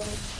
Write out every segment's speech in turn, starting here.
Thank you.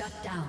Shut down.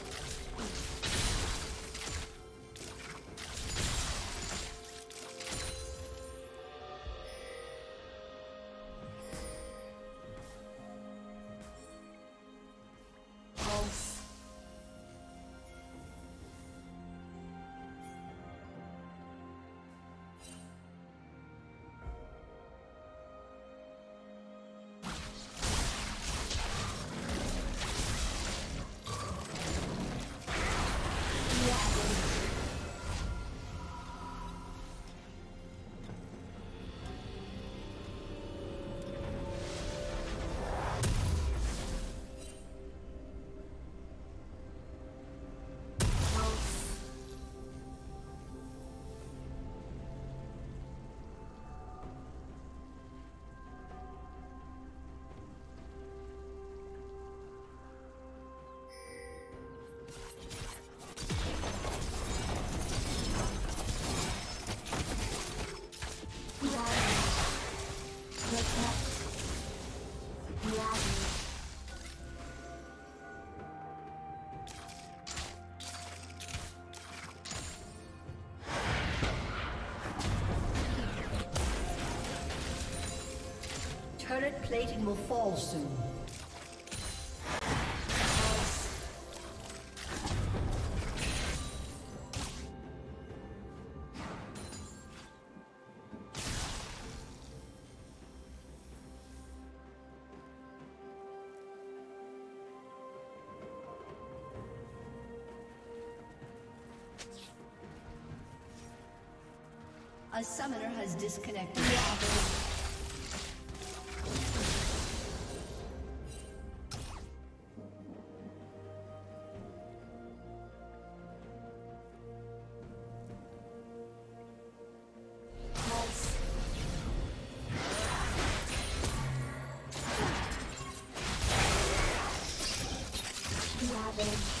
Plating will fall soon. A summoner has disconnected. been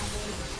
Red